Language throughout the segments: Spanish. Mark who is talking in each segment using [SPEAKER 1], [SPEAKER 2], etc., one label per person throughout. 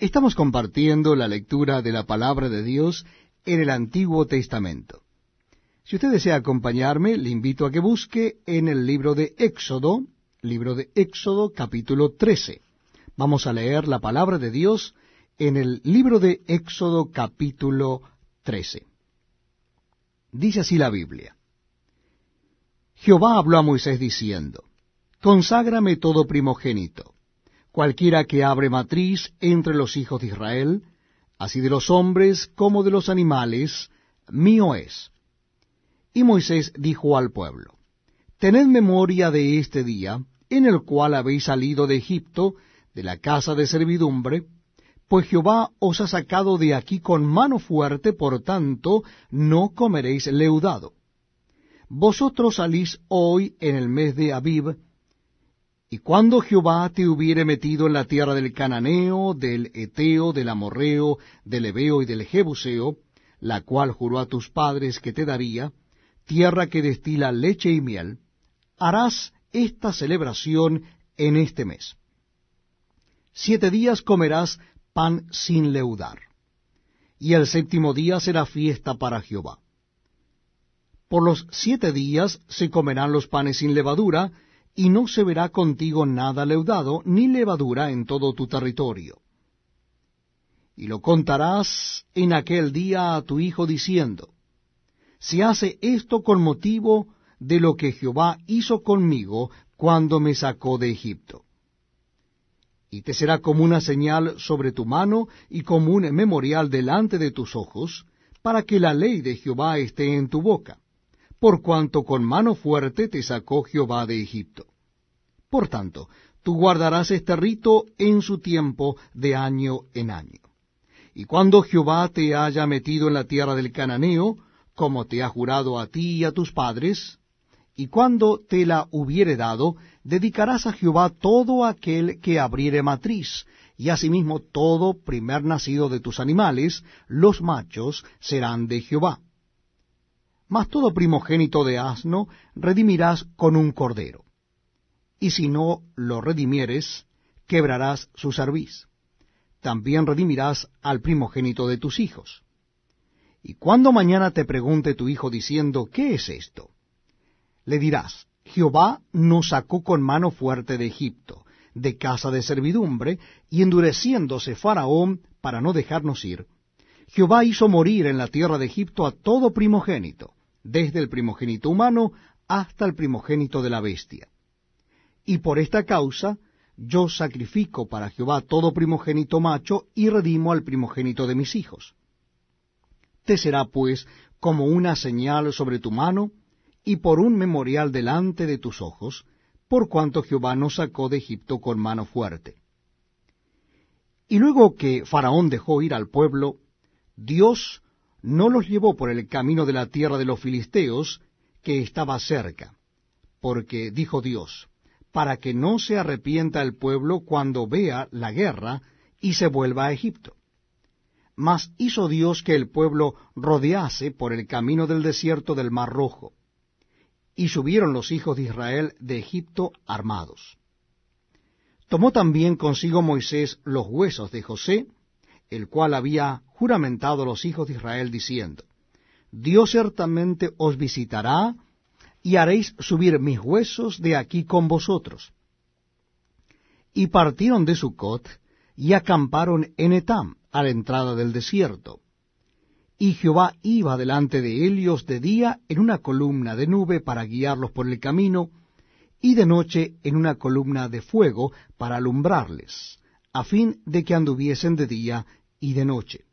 [SPEAKER 1] Estamos compartiendo la lectura de la palabra de Dios en el Antiguo Testamento. Si usted desea acompañarme, le invito a que busque en el libro de Éxodo, libro de Éxodo capítulo 13. Vamos a leer la palabra de Dios en el libro de Éxodo capítulo 13. Dice así la Biblia. Jehová habló a Moisés diciendo, Conságrame todo primogénito, cualquiera que abre matriz entre los hijos de Israel, así de los hombres como de los animales, mío es. Y Moisés dijo al pueblo, Tened memoria de este día, en el cual habéis salido de Egipto, de la casa de servidumbre, pues Jehová os ha sacado de aquí con mano fuerte, por tanto no comeréis leudado. Vosotros salís hoy en el mes de Abib, y cuando Jehová te hubiere metido en la tierra del Cananeo, del Eteo, del Amorreo, del Ebeo y del Jebuseo, la cual juró a tus padres que te daría, tierra que destila leche y miel, harás esta celebración en este mes. Siete días comerás pan sin leudar. Y el séptimo día será fiesta para Jehová. Por los siete días se comerán los panes sin levadura, y no se verá contigo nada leudado, ni levadura en todo tu territorio. Y lo contarás en aquel día a tu hijo diciendo, Se hace esto con motivo de lo que Jehová hizo conmigo cuando me sacó de Egipto y te será como una señal sobre tu mano y como un memorial delante de tus ojos, para que la ley de Jehová esté en tu boca, por cuanto con mano fuerte te sacó Jehová de Egipto. Por tanto, tú guardarás este rito en su tiempo de año en año. Y cuando Jehová te haya metido en la tierra del Cananeo, como te ha jurado a ti y a tus padres, y cuando te la hubiere dado, dedicarás a Jehová todo aquel que abriere matriz, y asimismo todo primer nacido de tus animales, los machos serán de Jehová. Mas todo primogénito de asno redimirás con un cordero. Y si no lo redimieres, quebrarás su cerviz. También redimirás al primogénito de tus hijos. Y cuando mañana te pregunte tu hijo diciendo, ¿qué es esto? le dirás, Jehová nos sacó con mano fuerte de Egipto, de casa de servidumbre, y endureciéndose Faraón para no dejarnos ir, Jehová hizo morir en la tierra de Egipto a todo primogénito, desde el primogénito humano hasta el primogénito de la bestia. Y por esta causa yo sacrifico para Jehová todo primogénito macho y redimo al primogénito de mis hijos. Te será pues como una señal sobre tu mano, y por un memorial delante de tus ojos, por cuanto Jehová nos sacó de Egipto con mano fuerte. Y luego que Faraón dejó ir al pueblo, Dios no los llevó por el camino de la tierra de los filisteos, que estaba cerca, porque dijo Dios, para que no se arrepienta el pueblo cuando vea la guerra y se vuelva a Egipto. Mas hizo Dios que el pueblo rodease por el camino del desierto del Mar Rojo y subieron los hijos de Israel de Egipto armados. Tomó también consigo Moisés los huesos de José, el cual había juramentado a los hijos de Israel, diciendo, Dios ciertamente os visitará, y haréis subir mis huesos de aquí con vosotros. Y partieron de Sucot, y acamparon en Etam, a la entrada del desierto y Jehová iba delante de ellos de día en una columna de nube para guiarlos por el camino, y de noche en una columna de fuego para alumbrarles, a fin de que anduviesen de día y de noche.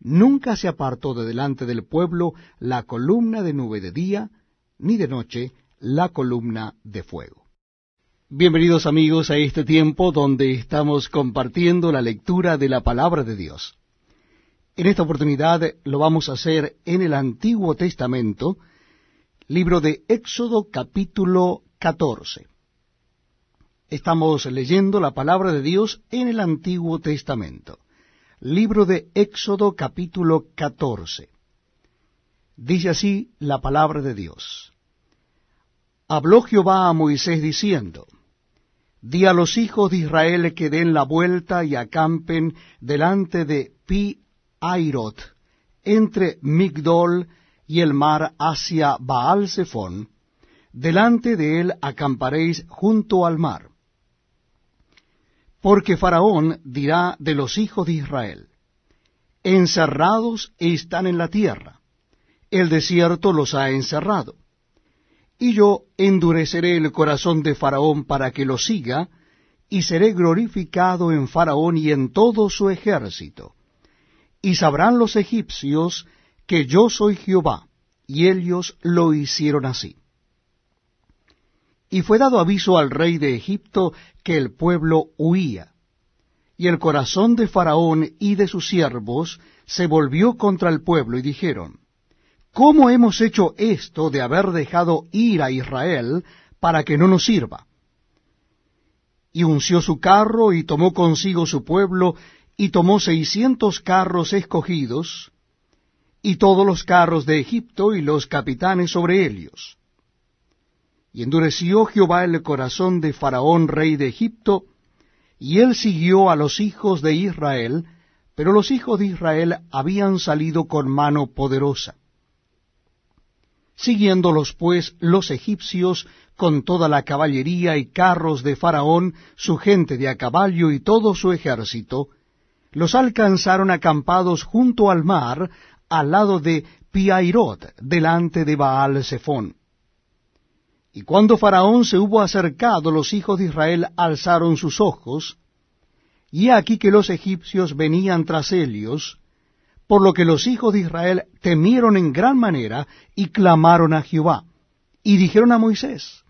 [SPEAKER 1] Nunca se apartó de delante del pueblo la columna de nube de día, ni de noche la columna de fuego. Bienvenidos amigos a este tiempo donde estamos compartiendo la lectura de la palabra de Dios. En esta oportunidad lo vamos a hacer en el Antiguo Testamento, libro de Éxodo capítulo 14. Estamos leyendo la palabra de Dios en el Antiguo Testamento. Libro de Éxodo capítulo 14. Dice así la palabra de Dios. Habló Jehová a Moisés diciendo, di a los hijos de Israel que den la vuelta y acampen delante de Pi Airot, entre Migdol y el mar hacia Baal Zephón, delante de él acamparéis junto al mar. Porque Faraón dirá de los hijos de Israel, encerrados están en la tierra, el desierto los ha encerrado. Y yo endureceré el corazón de Faraón para que lo siga, y seré glorificado en Faraón y en todo su ejército. Y sabrán los egipcios que yo soy Jehová, y ellos lo hicieron así. Y fue dado aviso al rey de Egipto que el pueblo huía. Y el corazón de Faraón y de sus siervos se volvió contra el pueblo, y dijeron, ¿Cómo hemos hecho esto de haber dejado ir a Israel para que no nos sirva? Y unció su carro y tomó consigo su pueblo y tomó seiscientos carros escogidos y todos los carros de Egipto y los capitanes sobre ellos. Y endureció Jehová el corazón de Faraón rey de Egipto, y él siguió a los hijos de Israel, pero los hijos de Israel habían salido con mano poderosa. Siguiéndolos pues los egipcios con toda la caballería y carros de Faraón, su gente de a caballo y todo su ejército, los alcanzaron acampados junto al mar, al lado de Piairot, delante de Baal Zephón. Y cuando Faraón se hubo acercado, los hijos de Israel alzaron sus ojos, y aquí que los egipcios venían tras ellos, por lo que los hijos de Israel temieron en gran manera y clamaron a Jehová. Y dijeron a Moisés,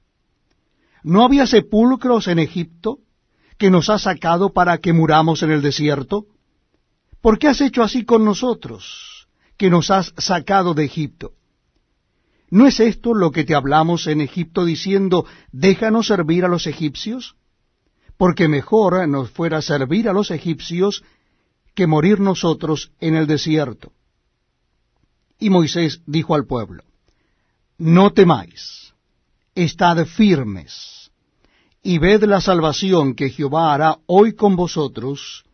[SPEAKER 1] ¿no había sepulcros en Egipto que nos has sacado para que muramos en el desierto? ¿Por qué has hecho así con nosotros, que nos has sacado de Egipto? ¿No es esto lo que te hablamos en Egipto diciendo, déjanos servir a los egipcios? Porque mejor nos fuera servir a los egipcios que morir nosotros en el desierto. Y Moisés dijo al pueblo, No temáis, estad firmes, y ved la salvación que Jehová hará hoy con vosotros,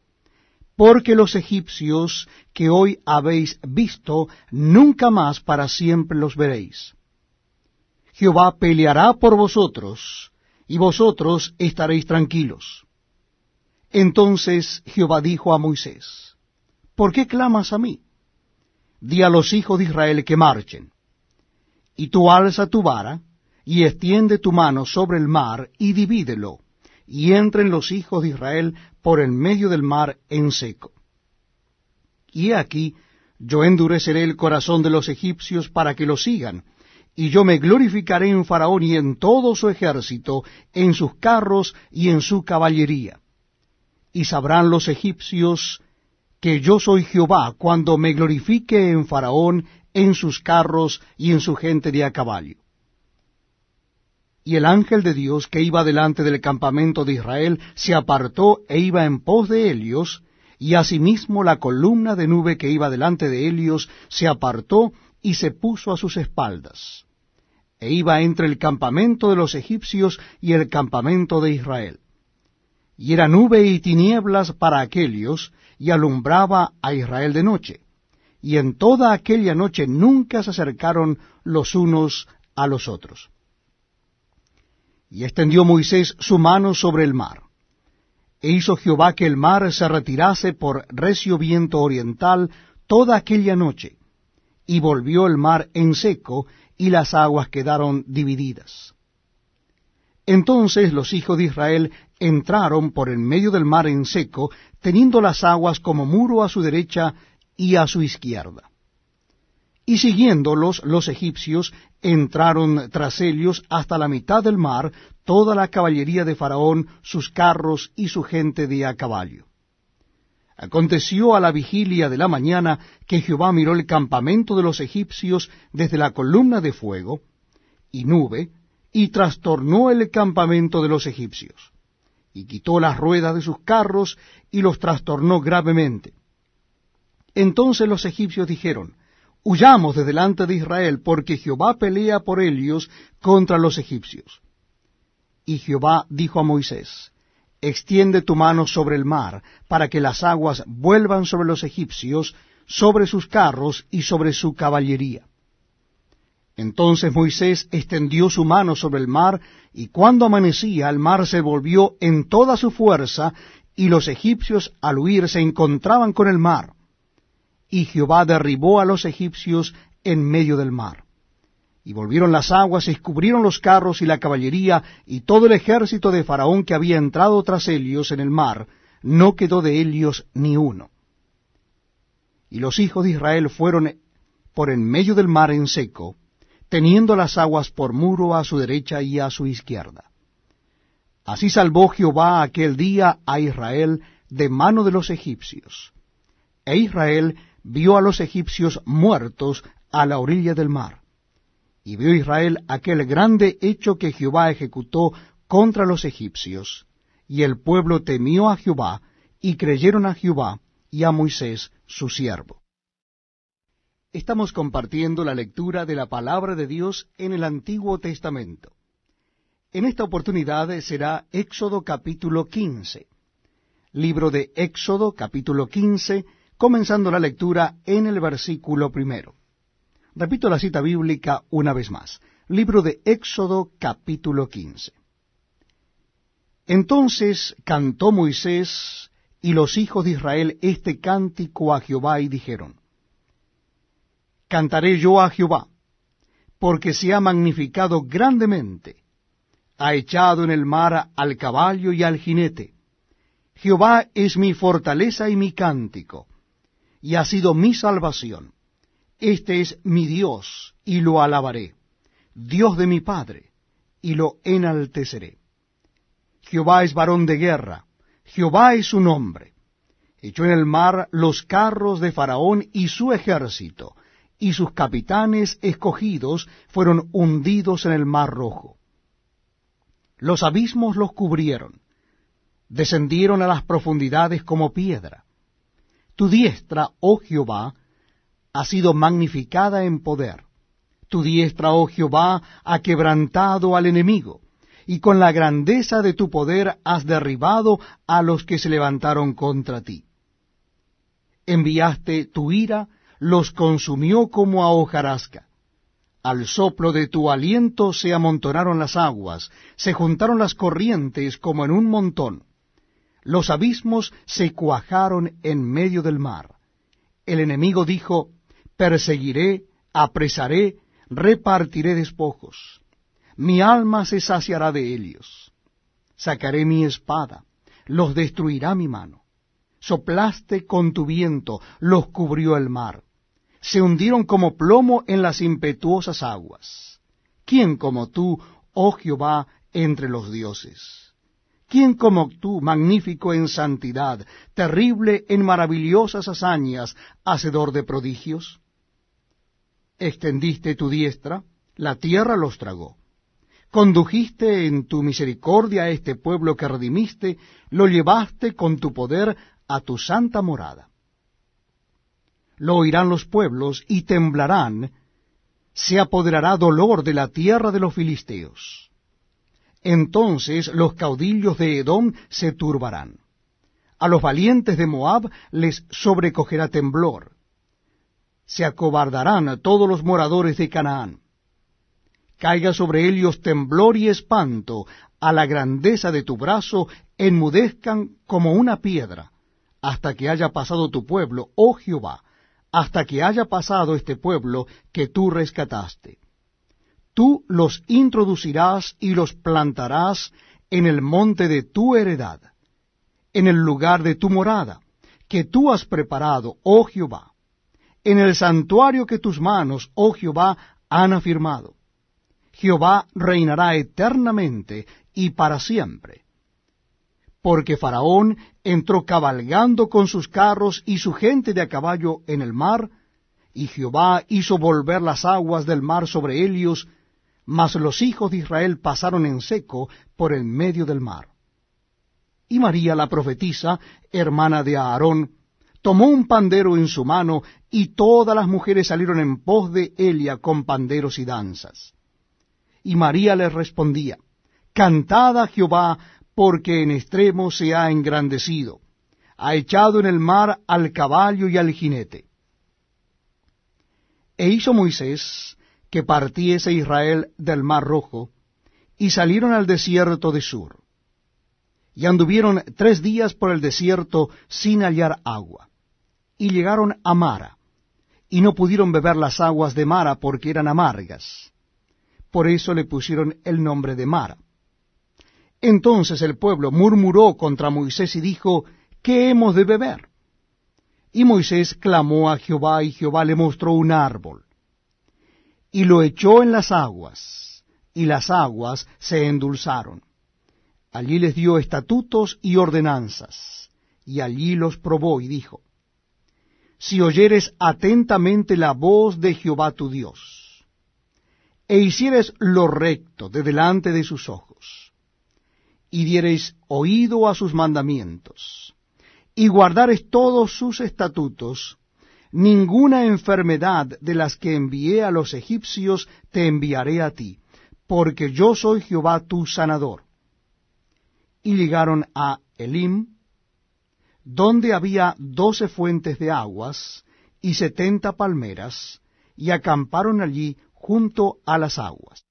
[SPEAKER 1] porque los egipcios que hoy habéis visto, nunca más para siempre los veréis. Jehová peleará por vosotros, y vosotros estaréis tranquilos. Entonces Jehová dijo a Moisés, ¿por qué clamas a mí? Di a los hijos de Israel que marchen. Y tú alza tu vara, y extiende tu mano sobre el mar, y divídelo, y entren los hijos de Israel por el medio del mar en seco. Y aquí yo endureceré el corazón de los egipcios para que lo sigan, y yo me glorificaré en Faraón y en todo su ejército, en sus carros y en su caballería y sabrán los egipcios que yo soy Jehová cuando me glorifique en Faraón, en sus carros y en su gente de a caballo. Y el ángel de Dios que iba delante del campamento de Israel se apartó e iba en pos de ellos, y asimismo la columna de nube que iba delante de ellos se apartó y se puso a sus espaldas, e iba entre el campamento de los egipcios y el campamento de Israel y era nube y tinieblas para aquellos, y alumbraba a Israel de noche. Y en toda aquella noche nunca se acercaron los unos a los otros. Y extendió Moisés su mano sobre el mar. E hizo Jehová que el mar se retirase por recio viento oriental toda aquella noche, y volvió el mar en seco, y las aguas quedaron divididas. Entonces los hijos de Israel entraron por el medio del mar en seco, teniendo las aguas como muro a su derecha y a su izquierda. Y siguiéndolos los egipcios entraron tras ellos hasta la mitad del mar toda la caballería de Faraón, sus carros y su gente de a caballo. Aconteció a la vigilia de la mañana que Jehová miró el campamento de los egipcios desde la columna de fuego y nube, y trastornó el campamento de los egipcios, y quitó las ruedas de sus carros y los trastornó gravemente. Entonces los egipcios dijeron, Huyamos de delante de Israel, porque Jehová pelea por ellos contra los egipcios. Y Jehová dijo a Moisés, extiende tu mano sobre el mar, para que las aguas vuelvan sobre los egipcios, sobre sus carros y sobre su caballería. Entonces Moisés extendió su mano sobre el mar, y cuando amanecía el mar se volvió en toda su fuerza, y los egipcios al huir se encontraban con el mar. Y Jehová derribó a los egipcios en medio del mar. Y volvieron las aguas y cubrieron los carros y la caballería y todo el ejército de Faraón que había entrado tras ellos en el mar, no quedó de ellos ni uno. Y los hijos de Israel fueron por en medio del mar en seco, teniendo las aguas por muro a su derecha y a su izquierda. Así salvó Jehová aquel día a Israel de mano de los egipcios. E Israel vio a los egipcios muertos a la orilla del mar. Y vio Israel aquel grande hecho que Jehová ejecutó contra los egipcios. Y el pueblo temió a Jehová, y creyeron a Jehová y a Moisés su siervo. Estamos compartiendo la lectura de la palabra de Dios en el Antiguo Testamento. En esta oportunidad será Éxodo capítulo 15. Libro de Éxodo capítulo 15, comenzando la lectura en el versículo primero. Repito la cita bíblica una vez más. Libro de Éxodo capítulo 15. Entonces cantó Moisés y los hijos de Israel este cántico a Jehová y dijeron, Cantaré yo a Jehová, porque se ha magnificado grandemente, ha echado en el mar al caballo y al jinete. Jehová es mi fortaleza y mi cántico, y ha sido mi salvación. Este es mi Dios, y lo alabaré, Dios de mi Padre, y lo enalteceré. Jehová es varón de guerra, Jehová es su nombre. Echó en el mar los carros de Faraón y su ejército, y sus capitanes escogidos fueron hundidos en el mar rojo. Los abismos los cubrieron, descendieron a las profundidades como piedra. Tu diestra, oh Jehová, ha sido magnificada en poder. Tu diestra, oh Jehová, ha quebrantado al enemigo, y con la grandeza de tu poder has derribado a los que se levantaron contra ti. Enviaste tu ira, los consumió como a hojarasca. Al soplo de tu aliento se amontonaron las aguas, se juntaron las corrientes como en un montón. Los abismos se cuajaron en medio del mar. El enemigo dijo, perseguiré, apresaré, repartiré despojos. Mi alma se saciará de ellos. Sacaré mi espada, los destruirá mi mano. Soplaste con tu viento, los cubrió el mar. Se hundieron como plomo en las impetuosas aguas. ¿Quién como tú, oh Jehová, entre los dioses? ¿Quién como tú, magnífico en santidad, terrible en maravillosas hazañas, hacedor de prodigios? extendiste tu diestra, la tierra los tragó. Condujiste en tu misericordia a este pueblo que redimiste, lo llevaste con tu poder a tu santa morada. Lo oirán los pueblos y temblarán, se apoderará dolor de la tierra de los filisteos. Entonces los caudillos de Edom se turbarán. A los valientes de Moab les sobrecogerá temblor se acobardarán todos los moradores de Canaán. Caiga sobre ellos temblor y espanto, a la grandeza de tu brazo enmudezcan como una piedra, hasta que haya pasado tu pueblo, oh Jehová, hasta que haya pasado este pueblo que tú rescataste. Tú los introducirás y los plantarás en el monte de tu heredad, en el lugar de tu morada, que tú has preparado, oh Jehová en el santuario que tus manos, oh Jehová, han afirmado. Jehová reinará eternamente y para siempre. Porque Faraón entró cabalgando con sus carros y su gente de a caballo en el mar, y Jehová hizo volver las aguas del mar sobre ellos, mas los hijos de Israel pasaron en seco por el medio del mar. Y María la profetisa, hermana de Aarón, tomó un pandero en su mano, y todas las mujeres salieron en pos de Elia con panderos y danzas. Y María les respondía, Cantad a Jehová, porque en extremo se ha engrandecido, ha echado en el mar al caballo y al jinete. E hizo Moisés que partiese Israel del mar rojo, y salieron al desierto de Sur. Y anduvieron tres días por el desierto sin hallar agua, y llegaron a Mara, y no pudieron beber las aguas de Mara porque eran amargas. Por eso le pusieron el nombre de Mara. Entonces el pueblo murmuró contra Moisés y dijo, ¿qué hemos de beber? Y Moisés clamó a Jehová, y Jehová le mostró un árbol y lo echó en las aguas, y las aguas se endulzaron. Allí les dio estatutos y ordenanzas, y allí los probó y dijo, Si oyeres atentamente la voz de Jehová tu Dios, e hicieres lo recto de delante de sus ojos, y diereis oído a sus mandamientos, y guardares todos sus estatutos, ninguna enfermedad de las que envié a los egipcios te enviaré a ti, porque yo soy Jehová tu sanador. Y llegaron a Elim, donde había doce fuentes de aguas y setenta palmeras, y acamparon allí junto a las aguas.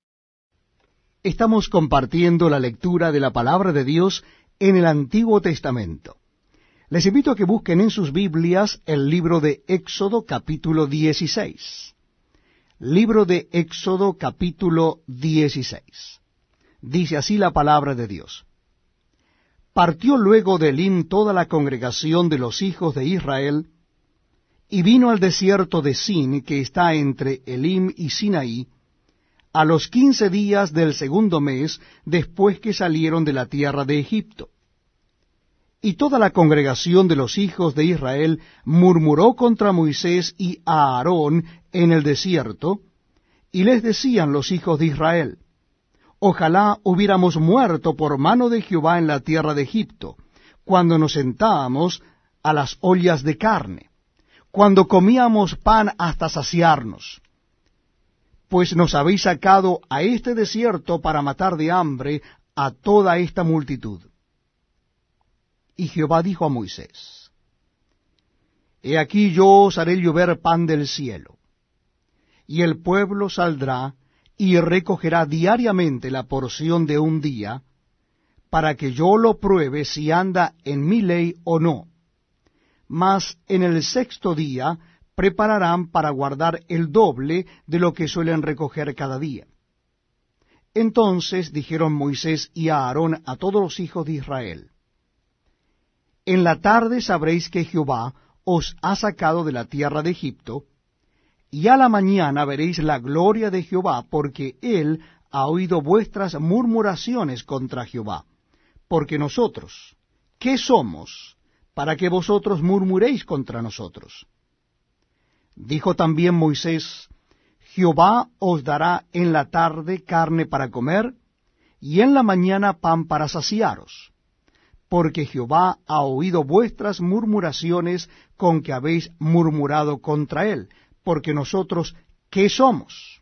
[SPEAKER 1] Estamos compartiendo la lectura de la palabra de Dios en el Antiguo Testamento. Les invito a que busquen en sus Biblias el libro de Éxodo capítulo 16. Libro de Éxodo capítulo 16. Dice así la palabra de Dios. Partió luego de Elim toda la congregación de los hijos de Israel, y vino al desierto de Sin, que está entre Elim y Sinaí, a los quince días del segundo mes después que salieron de la tierra de Egipto y toda la congregación de los hijos de Israel murmuró contra Moisés y Aarón en el desierto, y les decían los hijos de Israel, Ojalá hubiéramos muerto por mano de Jehová en la tierra de Egipto, cuando nos sentábamos a las ollas de carne, cuando comíamos pan hasta saciarnos. Pues nos habéis sacado a este desierto para matar de hambre a toda esta multitud. Y Jehová dijo a Moisés, He aquí yo os haré llover pan del cielo, y el pueblo saldrá y recogerá diariamente la porción de un día, para que yo lo pruebe si anda en mi ley o no. Mas en el sexto día prepararán para guardar el doble de lo que suelen recoger cada día. Entonces dijeron Moisés y Aarón a todos los hijos de Israel, en la tarde sabréis que Jehová os ha sacado de la tierra de Egipto, y a la mañana veréis la gloria de Jehová, porque él ha oído vuestras murmuraciones contra Jehová. Porque nosotros, ¿qué somos para que vosotros murmuréis contra nosotros? Dijo también Moisés, Jehová os dará en la tarde carne para comer, y en la mañana pan para saciaros porque Jehová ha oído vuestras murmuraciones con que habéis murmurado contra él, porque nosotros, ¿qué somos?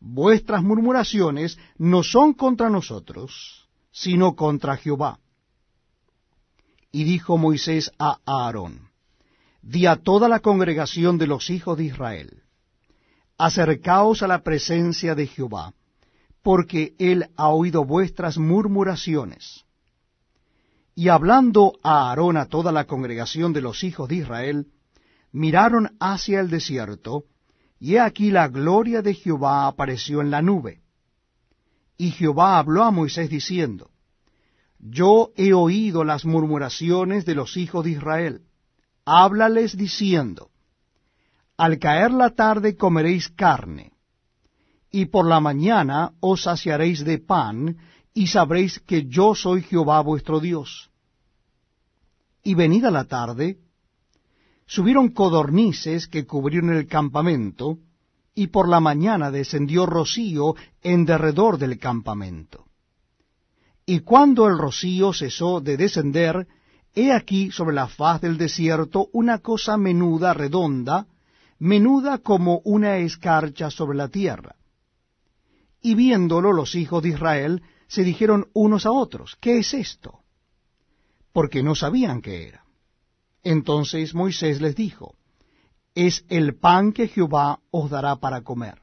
[SPEAKER 1] Vuestras murmuraciones no son contra nosotros, sino contra Jehová. Y dijo Moisés a Aarón, di a toda la congregación de los hijos de Israel, acercaos a la presencia de Jehová, porque él ha oído vuestras murmuraciones y hablando a Aarón a toda la congregación de los hijos de Israel, miraron hacia el desierto, y he aquí la gloria de Jehová apareció en la nube. Y Jehová habló a Moisés diciendo, Yo he oído las murmuraciones de los hijos de Israel. Háblales diciendo, Al caer la tarde comeréis carne, y por la mañana os saciaréis de pan, y sabréis que yo soy Jehová vuestro Dios. Y venida la tarde, subieron codornices que cubrieron el campamento, y por la mañana descendió rocío en derredor del campamento. Y cuando el rocío cesó de descender, he aquí sobre la faz del desierto una cosa menuda, redonda, menuda como una escarcha sobre la tierra. Y viéndolo los hijos de Israel, se dijeron unos a otros, ¿qué es esto? Porque no sabían qué era. Entonces Moisés les dijo, es el pan que Jehová os dará para comer.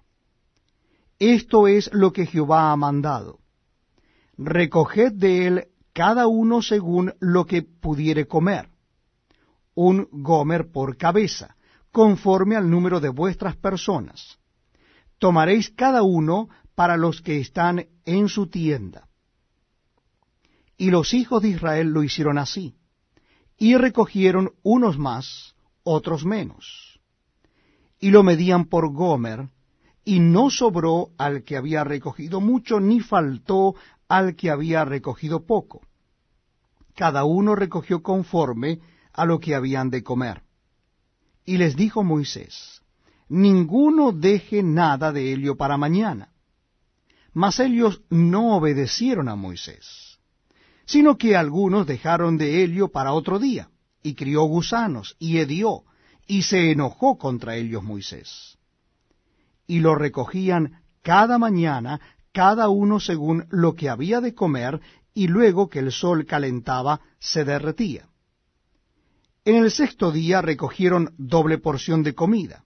[SPEAKER 1] Esto es lo que Jehová ha mandado. Recoged de él cada uno según lo que pudiere comer, un gomer por cabeza, conforme al número de vuestras personas. Tomaréis cada uno para los que están en su tienda. Y los hijos de Israel lo hicieron así, y recogieron unos más, otros menos. Y lo medían por gomer, y no sobró al que había recogido mucho, ni faltó al que había recogido poco. Cada uno recogió conforme a lo que habían de comer. Y les dijo Moisés, ninguno deje nada de ello para mañana. Mas ellos no obedecieron a Moisés, sino que algunos dejaron de ello para otro día, y crió gusanos, y hedió, y se enojó contra ellos Moisés y lo recogían cada mañana, cada uno según lo que había de comer, y luego que el sol calentaba, se derretía. En el sexto día recogieron doble porción de comida,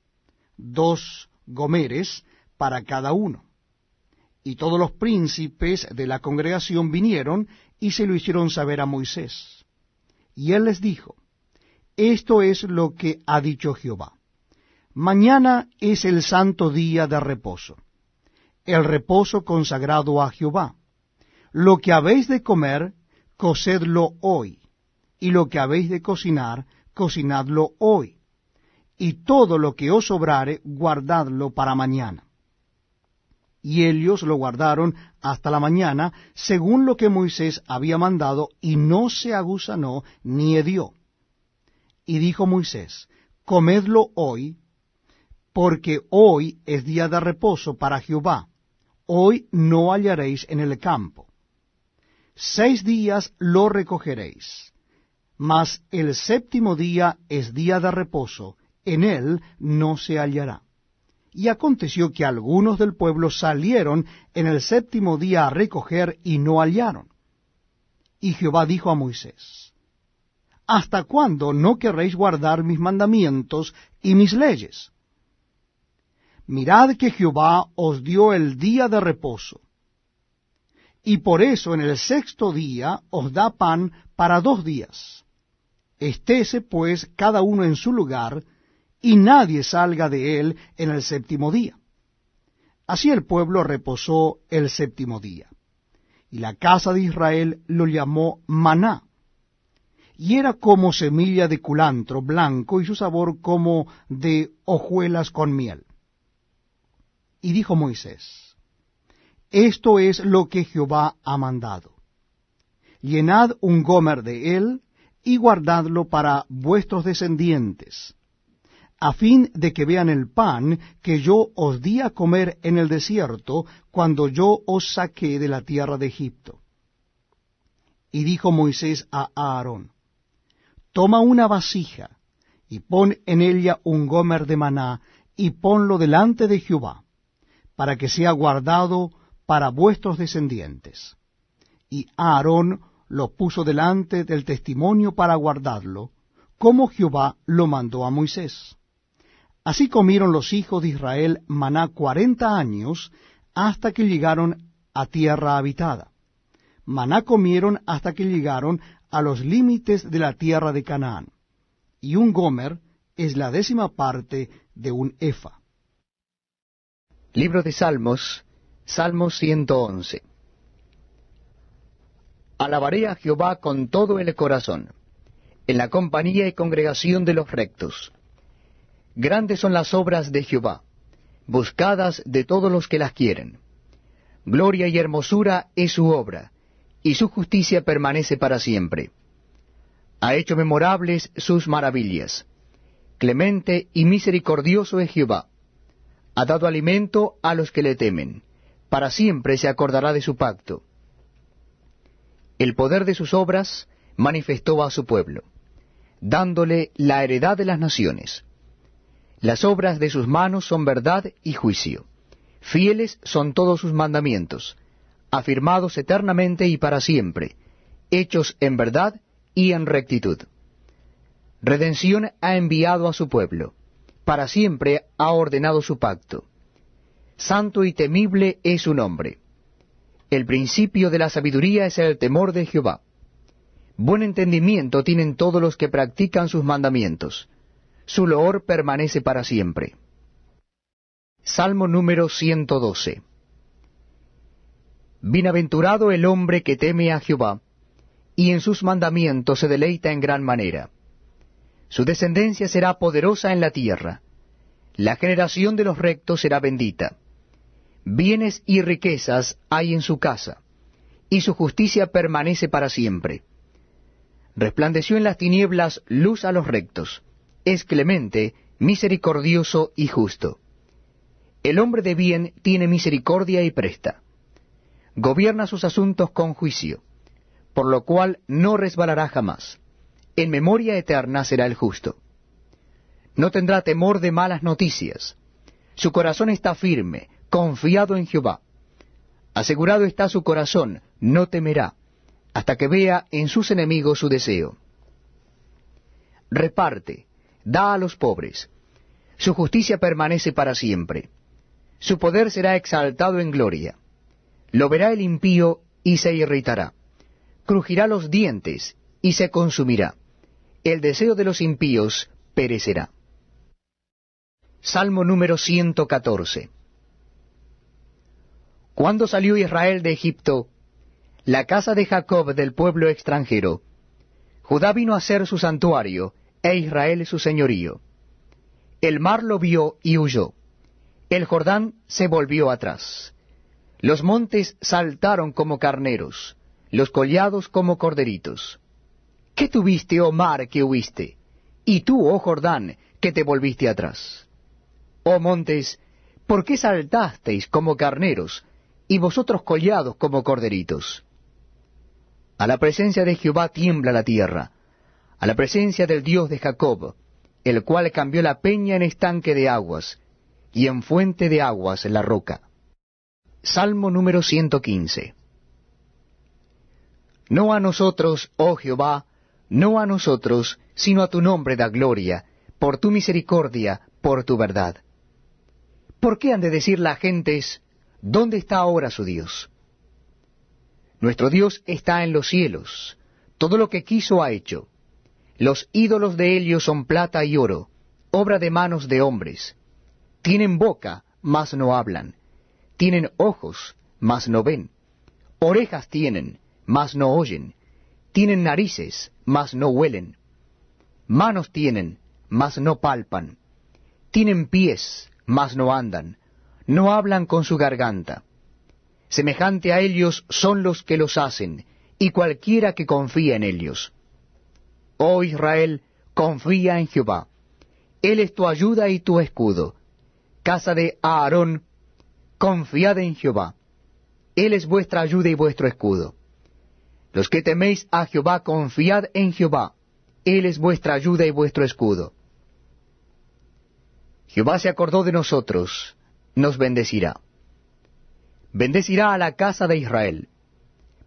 [SPEAKER 1] dos gomeres para cada uno. Y todos los príncipes de la congregación vinieron y se lo hicieron saber a Moisés. Y él les dijo, Esto es lo que ha dicho Jehová Mañana es el santo día de reposo, el reposo consagrado a Jehová. Lo que habéis de comer, cocedlo hoy, y lo que habéis de cocinar, cocinadlo hoy, y todo lo que os sobrare, guardadlo para mañana. Y ellos lo guardaron hasta la mañana, según lo que Moisés había mandado, y no se agusanó ni hedió. Y dijo Moisés, Comedlo hoy, porque hoy es día de reposo para Jehová, hoy no hallaréis en el campo. Seis días lo recogeréis, mas el séptimo día es día de reposo, en él no se hallará. Y aconteció que algunos del pueblo salieron en el séptimo día a recoger y no hallaron. Y Jehová dijo a Moisés, ¿Hasta cuándo no querréis guardar mis mandamientos y mis leyes? mirad que Jehová os dio el día de reposo. Y por eso en el sexto día os da pan para dos días. Estése pues cada uno en su lugar, y nadie salga de él en el séptimo día. Así el pueblo reposó el séptimo día. Y la casa de Israel lo llamó maná. Y era como semilla de culantro blanco y su sabor como de hojuelas con miel. Y dijo Moisés, Esto es lo que Jehová ha mandado. Llenad un gomer de él y guardadlo para vuestros descendientes, a fin de que vean el pan que yo os di a comer en el desierto cuando yo os saqué de la tierra de Egipto. Y dijo Moisés a Aarón, Toma una vasija y pon en ella un gomer de maná y ponlo delante de Jehová para que sea guardado para vuestros descendientes. Y Aarón lo puso delante del testimonio para guardarlo, como Jehová lo mandó a Moisés. Así comieron los hijos de Israel maná cuarenta años hasta que llegaron a tierra habitada. Maná comieron hasta que llegaron a los límites de la tierra de Canaán. Y un gomer es la décima parte de un efa.
[SPEAKER 2] Libro de Salmos, Salmo 111. Alabaré a Jehová con todo el corazón, en la compañía y congregación de los rectos. Grandes son las obras de Jehová, buscadas de todos los que las quieren. Gloria y hermosura es su obra, y su justicia permanece para siempre. Ha hecho memorables sus maravillas. Clemente y misericordioso es Jehová ha dado alimento a los que le temen, para siempre se acordará de su pacto. El poder de sus obras manifestó a su pueblo, dándole la heredad de las naciones. Las obras de sus manos son verdad y juicio. Fieles son todos sus mandamientos. afirmados eternamente y para siempre, hechos en verdad y en rectitud. Redención ha enviado a su pueblo, para siempre ha ordenado su pacto. Santo y temible es su nombre. El principio de la sabiduría es el temor de Jehová. Buen entendimiento tienen todos los que practican sus mandamientos. Su loor permanece para siempre. Salmo número 112. Bienaventurado el hombre que teme a Jehová, y en sus mandamientos se deleita en gran manera. Su descendencia será poderosa en la tierra. La generación de los rectos será bendita. Bienes y riquezas hay en su casa, y su justicia permanece para siempre. Resplandeció en las tinieblas luz a los rectos. Es clemente, misericordioso y justo. El hombre de bien tiene misericordia y presta. Gobierna sus asuntos con juicio, por lo cual no resbalará jamás. En memoria eterna será el justo. No tendrá temor de malas noticias. Su corazón está firme, confiado en Jehová. Asegurado está su corazón, no temerá, hasta que vea en sus enemigos su deseo. Reparte, da a los pobres. Su justicia permanece para siempre su poder será exaltado en gloria. Lo verá el impío y se irritará. Crujirá los dientes y se consumirá. El deseo de los impíos perecerá. Salmo número 114. Cuando salió Israel de Egipto, la casa de Jacob del pueblo extranjero, Judá vino a ser su santuario, e Israel su señorío. El mar lo vio y huyó el Jordán se volvió atrás. Los montes saltaron como carneros, los collados como corderitos. ¿Qué tuviste, oh mar, que huiste? Y tú, oh Jordán, que te volviste atrás. Oh montes, ¿por qué saltasteis como carneros, y vosotros collados como corderitos? A la presencia de Jehová tiembla la tierra, a la presencia del Dios de Jacob, el cual cambió la peña en estanque de aguas, y en fuente de aguas la roca. Salmo número 115. No a nosotros, oh Jehová, no a nosotros, sino a tu nombre da gloria, por tu misericordia, por tu verdad. ¿Por qué han de decir las gentes, ¿dónde está ahora su Dios? Nuestro Dios está en los cielos, todo lo que quiso ha hecho. Los ídolos de ellos son plata y oro, obra de manos de hombres. Tienen boca, mas no hablan. Tienen ojos, mas no ven. Orejas tienen, mas no oyen. Tienen narices, mas no huelen. Manos tienen, mas no palpan. Tienen pies, mas no andan. No hablan con su garganta. Semejante a ellos son los que los hacen, y cualquiera que confía en ellos. Oh Israel, confía en Jehová. Él es tu ayuda y tu escudo casa de Aarón, confiad en Jehová. Él es vuestra ayuda y vuestro escudo. Los que teméis a Jehová, confiad en Jehová. Él es vuestra ayuda y vuestro escudo. Jehová se acordó de nosotros, nos bendecirá. Bendecirá a la casa de Israel.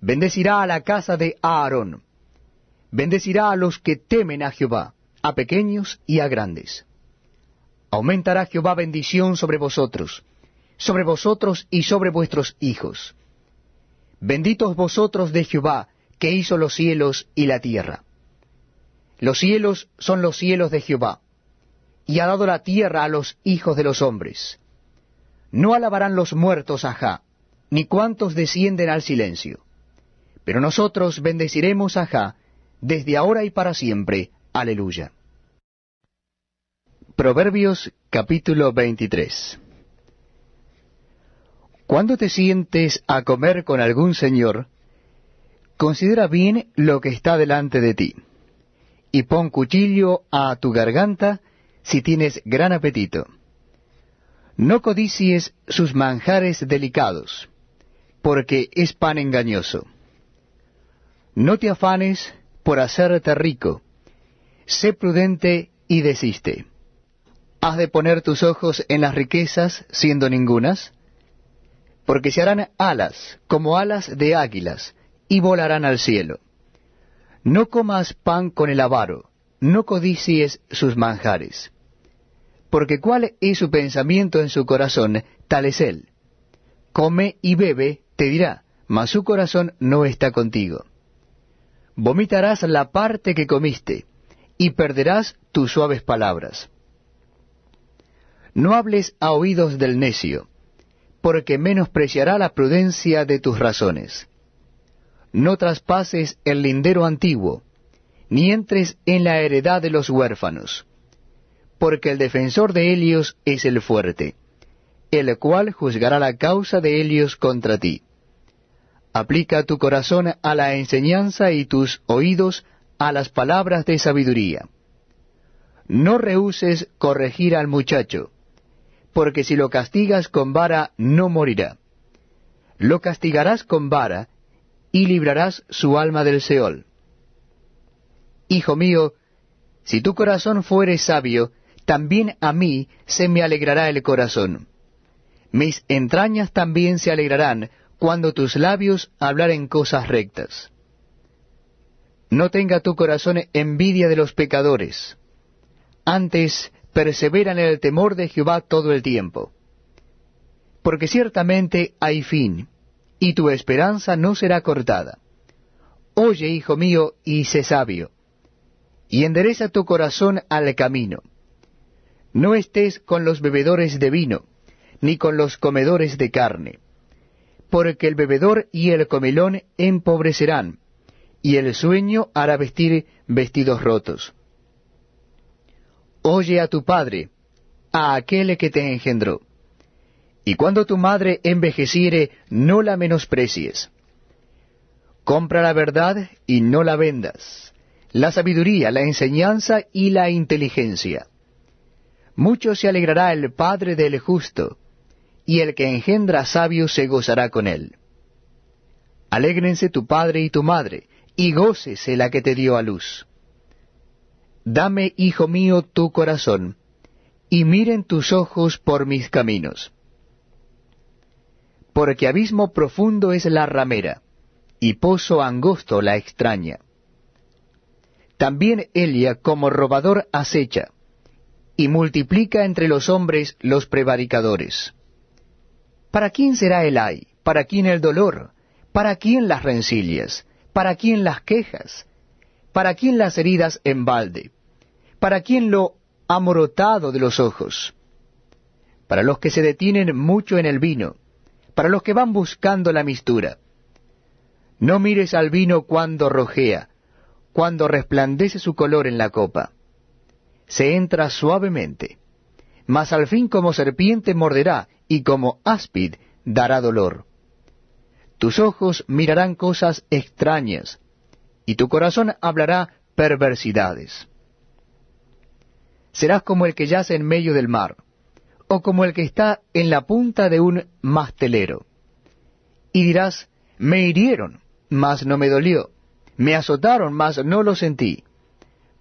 [SPEAKER 2] Bendecirá a la casa de Aarón. Bendecirá a los que temen a Jehová, a pequeños y a grandes. Aumentará Jehová bendición sobre vosotros, sobre vosotros y sobre vuestros hijos. Benditos vosotros de Jehová, que hizo los cielos y la tierra. Los cielos son los cielos de Jehová, y ha dado la tierra a los hijos de los hombres. No alabarán los muertos a Jah, ni cuantos descienden al silencio. Pero nosotros bendeciremos a Jah desde ahora y para siempre. Aleluya. Proverbios capítulo 23 Cuando te sientes a comer con algún señor, considera bien lo que está delante de ti, y pon cuchillo a tu garganta si tienes gran apetito. No codicies sus manjares delicados, porque es pan engañoso. No te afanes por hacerte rico, sé prudente y desiste. ¿Has de poner tus ojos en las riquezas siendo ningunas? porque se harán alas como alas de águilas, y volarán al cielo. No comas pan con el avaro, no codicies sus manjares. Porque cuál es su pensamiento en su corazón, tal es él. Come y bebe, te dirá, mas su corazón no está contigo. Vomitarás la parte que comiste, y perderás tus suaves palabras. No hables a oídos del necio, porque menospreciará la prudencia de tus razones. No traspases el lindero antiguo, ni entres en la heredad de los huérfanos, porque el defensor de Helios es el fuerte, el cual juzgará la causa de Helios contra ti. Aplica tu corazón a la enseñanza y tus oídos a las palabras de sabiduría. No rehuses corregir al muchacho, porque si lo castigas con vara no morirá. Lo castigarás con vara y librarás su alma del Seol. Hijo mío, si tu corazón fuere sabio, también a mí se me alegrará el corazón. Mis entrañas también se alegrarán cuando tus labios hablaren cosas rectas. No tenga tu corazón envidia de los pecadores. Antes persevera en el temor de Jehová todo el tiempo. Porque ciertamente hay fin, y tu esperanza no será cortada. Oye, hijo mío, y sé sabio, y endereza tu corazón al camino. No estés con los bebedores de vino, ni con los comedores de carne, porque el bebedor y el comelón empobrecerán, y el sueño hará vestir vestidos rotos. Oye a tu padre, a aquel que te engendró. Y cuando tu madre envejeciere, no la menosprecies. Compra la verdad y no la vendas, la sabiduría, la enseñanza y la inteligencia. Mucho se alegrará el Padre del justo, y el que engendra sabio se gozará con él. Alégrense tu padre y tu madre, y gócese la que te dio a luz. Dame, hijo mío, tu corazón, y miren tus ojos por mis caminos. Porque abismo profundo es la ramera, y pozo angosto la extraña. También Elia como robador acecha, y multiplica entre los hombres los prevaricadores. ¿Para quién será el ay? ¿Para quién el dolor? ¿Para quién las rencillas? ¿Para quién las quejas? ¿Para quién las heridas en balde? ¿Para quién lo amorotado de los ojos? Para los que se detienen mucho en el vino, para los que van buscando la mistura. No mires al vino cuando rojea, cuando resplandece su color en la copa. Se entra suavemente, mas al fin como serpiente morderá y como áspid dará dolor. Tus ojos mirarán cosas extrañas, y tu corazón hablará perversidades. Serás como el que yace en medio del mar, o como el que está en la punta de un mastelero. Y dirás, me hirieron, mas no me dolió, me azotaron, mas no lo sentí.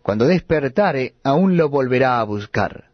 [SPEAKER 2] Cuando despertare, aún lo volverá a buscar.